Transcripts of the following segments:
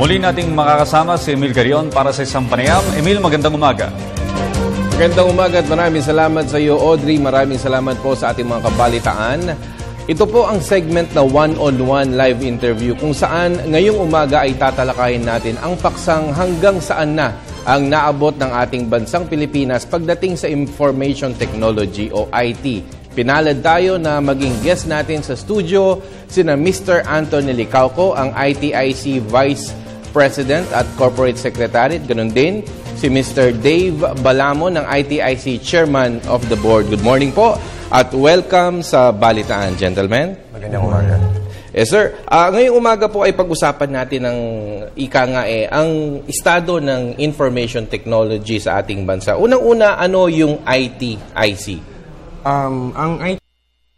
Muli nating makakasama si Emil Garion para sa isang panayam. Emil, magandang umaga. Magandang umaga at maraming salamat sa iyo, Audrey. Maraming salamat po sa ating mga kabalitaan. Ito po ang segment na one-on-one live interview kung saan ngayong umaga ay tatalakayin natin ang paksang hanggang saan na ang naabot ng ating bansang Pilipinas pagdating sa information technology o IT. Pinalad tayo na maging guest natin sa studio sina Mr. Anthony Licauco, ang ITIC Vice President at Corporate Secretary. Ganun din si Mr. Dave Balamo ng ITIC Chairman of the Board. Good morning po at welcome sa Balitaan, gentlemen. Magandang umaga. Yes, sir. Ah, ngayong umaga po ay pag-usapan natin ng ika nga eh, ang estado ng information technology sa ating bansa. Unang-una, ano yung ITIC? Um, ang IT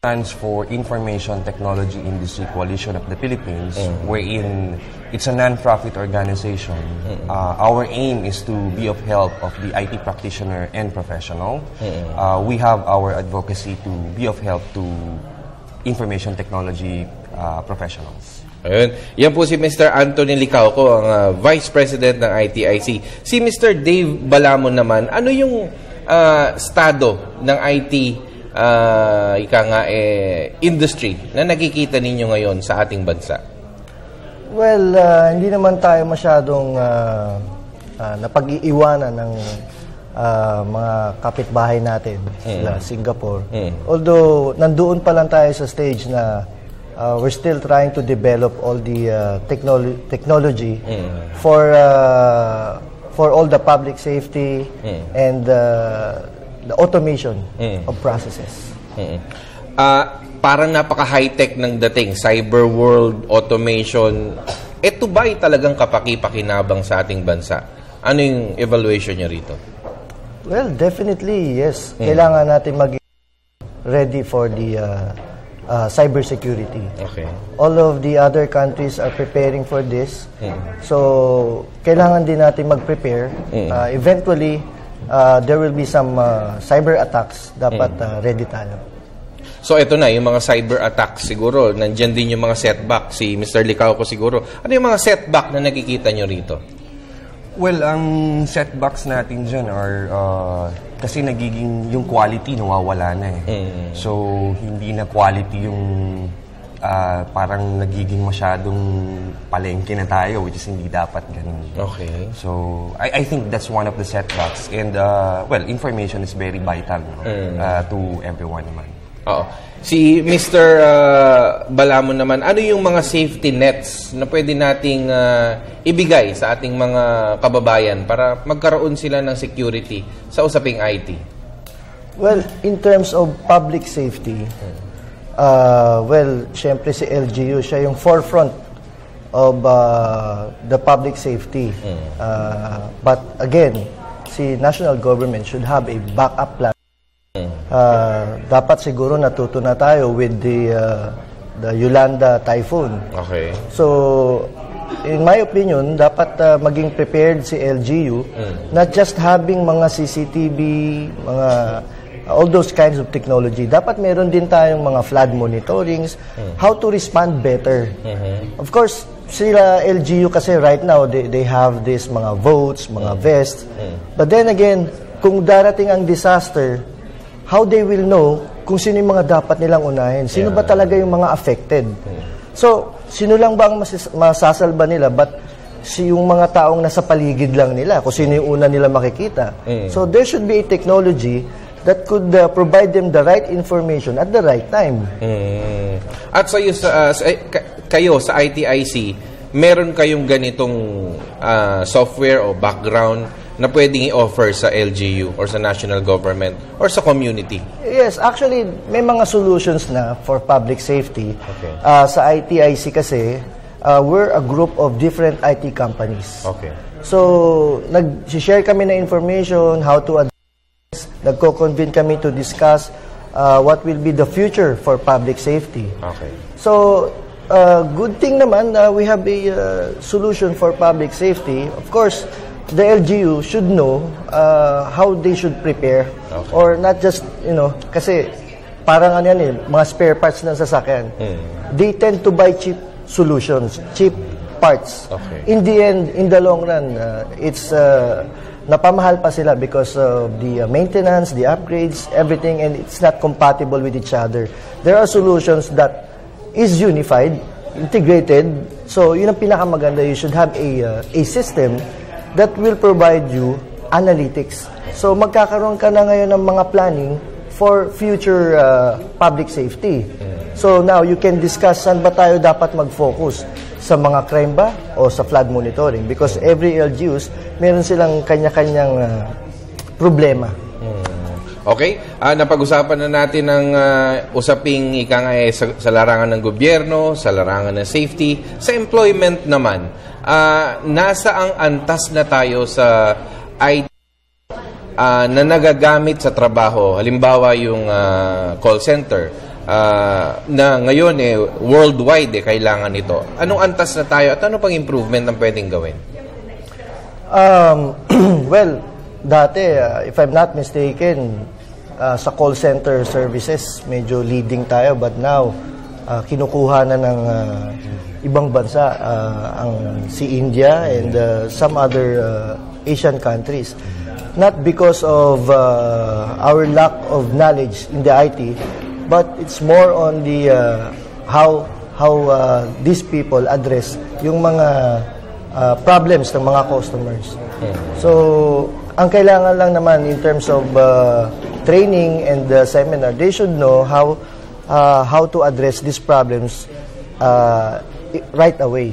stands for Information Technology Industry Coalition of the Philippines, wherein it's a non-profit organization. Uh, our aim is to be of help of the IT practitioner and professional. Uh, we have our advocacy to be of help to information technology uh, professionals. Ayun. Yan po si Mr. Anthony Licauco, ang ah, Vice President ng ITIC. Si Mr. Dave Balamon naman, ano yung ah, estado ng IT ah, ika nga eh, industry na nakikita ninyo ngayon sa ating bansa? Well, ah, hindi naman tayo masyadong ah, ah, napag-iiwanan ng ah, mga kapitbahay natin, sila Singapore. Although, nandoon pa lang tayo sa stage na ah, we're still trying to develop all the ah, technolo- technology for ah, for all the public safety and ah, the automation of processes. Mm. Ah, parang napaka-high-tech ng dating, cyber world, automation. Ito ba ay talagang kapaki-pakinabang sa ating bansa? Ano yung evaluation niyo rito? Well, definitely, yes. Kailangan natin mag ready for the uh, uh, cybersecurity. Okay. All of the other countries are preparing for this. So, kailangan din natin mag-prepare. Uh, eventually, uh, there will be some uh, cyber attacks. Dapat uh, ready tayo. So ito na, yung mga cyber attacks siguro, nandyan din yung mga setback, si Mr. Licao ko siguro. Ano yung mga setback na nakikita nyo rito? Well, ang setbacks natin dyan are, uh, kasi nagiging, yung quality nawawala na eh. So, hindi na quality yung uh, parang nagiging masyadong palengke na tayo, which is hindi dapat ganun. Okay. So, I, I think that's one of the setbacks. And, uh, well, information is very vital no? uh, to everyone naman. Oo. Si Mr. uh, Balamon naman, ano yung mga safety nets na pwede nating uh, ibigay sa ating mga kababayan para magkaroon sila ng security sa usaping IT? Well, in terms of public safety, uh, well, syempre si LGU, siya yung forefront of uh, the public safety. Uh, but again, si national government should have a backup plan. Uh, dapat siguro natuto na tayo with the uh, the Yolanda typhoon. Okay. So, in my opinion, dapat uh, maging prepared si LGU, not just having mga CCTV, mga all those kinds of technology. Dapat meron din tayong mga flood monitorings, how to respond better. Of course, sila LGU kasi right now, they, they have this mga votes, mga vests. But then again, kung darating ang disaster, how they will know kung sino yung mga dapat nilang unahin. Sino ba talaga yung mga affected? So, sino lang ba ang masasalba nila? But si yung mga taong nasa paligid lang nila, kung sino yung una nila makikita. So, there should be a technology that could uh, provide them the right information at the right time. Mm. At sa, uh, sa- eh, ka- kayo sa ITIC, meron kayong ganitong ah, software o background na pwedeng i-offer sa LGU or sa national government or sa community? Yes, actually, may mga solutions na for public safety. Okay. Uh, sa ITIC kasi, uh, we're a group of different IT companies. Okay. So, nag-share kami ng information, how to nagko-convene kami to discuss uh, what will be the future for public safety. Okay. So, uh, good thing naman, uh, we have a uh, solution for public safety. Of course, the LGU should know uh, how they should prepare Okay. or not just, you know, kasi parang ano yan eh, mga spare parts ng sasakyan. They tend to buy cheap solutions, cheap parts. Okay. In the end, in the long run, uh, it's uh, napamahal pa sila because of the uh, maintenance, the upgrades, everything, and it's not compatible with each other. There are solutions that is unified, integrated. So, yun ang pinakamaganda. You should have a, uh, a system that will provide you analytics. So, magkakaroon ka na ngayon ng mga planning for future uh, public safety. So, now you can discuss saan ba tayo dapat mag-focus sa mga crime ba o sa flood monitoring because every LGUs meron silang kanya-kanyang uh, problema. Okay? Ah, napag-usapan na natin ang ah, usaping ika nga eh, sa, sa larangan ng gobyerno, sa larangan ng safety, sa employment naman. Ah, nasa ang antas na tayo sa IT ah, na nagagamit sa trabaho. Halimbawa yung ah, call center ah, na ngayon eh worldwide eh kailangan ito. Anong antas na tayo at ano pang improvement ang pwedeng gawin? Um, well, dati, uh, if I'm not mistaken, uh, sa call center services, medyo leading tayo. But now, uh, kinukuha na ng uh, ibang bansa, uh, ang si India and uh, some other uh, Asian countries. Not because of uh, our lack of knowledge in the IT, but it's more on the uh, how how uh, these people address yung mga uh, problems ng mga customers. So, ang kailangan lang naman in terms of uh, training and uh, seminar, they should know how uh, how to address these problems uh, right away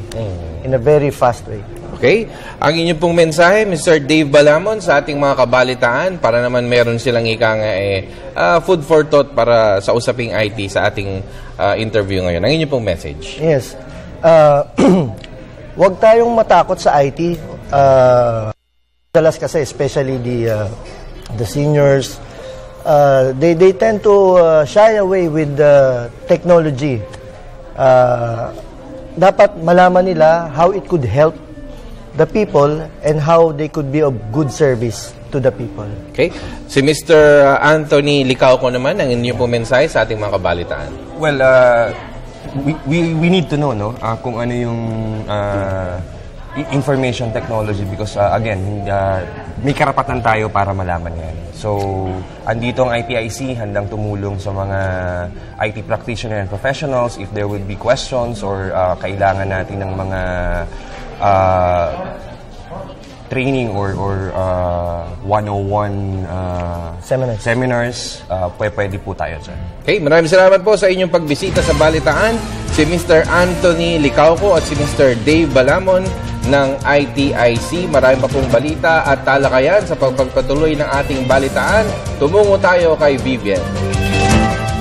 in a very fast way. Okay? Ang inyong pong mensahe, Mr. Dave Balamon, sa ating mga kabalitaan para naman meron silang ika nga eh, ah, food for thought para sa usaping IT sa ating ah, interview ngayon. Ang inyong pong message. Yes. Uh, wag tayong matakot sa IT. Uh, dalas kasi, especially the uh, the seniors, uh, they they tend to uh, shy away with the technology. Uh, dapat malaman nila how it could help the people and how they could be of good service to the people. Okay? Si Mr. Anthony Licao ko naman, ang inyong pong mensahe sa ating mga kabalitaan. Well, uh, we, we, we need to know no, uh, kung ano yung uh, information technology because uh, again, uh, may karapatan tayo para malaman yan. So, andito ang ITIC, handang tumulong sa mga IT practitioner and professionals if there would be questions or uh, kailangan natin ng mga uh, training or or uh, 101 uh, Seminars. seminars uh, pwede, pwede po tayo dyan. Okay, maraming salamat po sa inyong pagbisita sa Balitaan. Si Mr. Anthony Licauco at si Mr. Dave Balamon ng ITIC. Marami pa pong balita at talakayan sa pagpagpatuloy ng ating balitaan. Tumungo tayo kay Vivian.